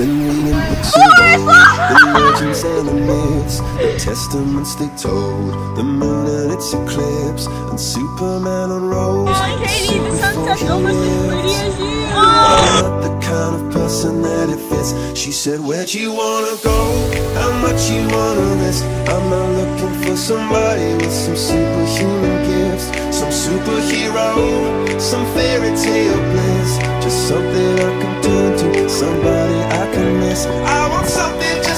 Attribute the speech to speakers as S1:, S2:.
S1: been reading books of old, the legends and the myths, the testaments they told, the moon and its eclipse, and Superman unrolls.
S2: Katie, the sunset's almost as pretty as you.
S1: Not the kind of person that it fits. She said, Where'd you wanna go? How much you wanna risk? I'm not looking for somebody with some superhuman gifts, some superhero, some fairy tale something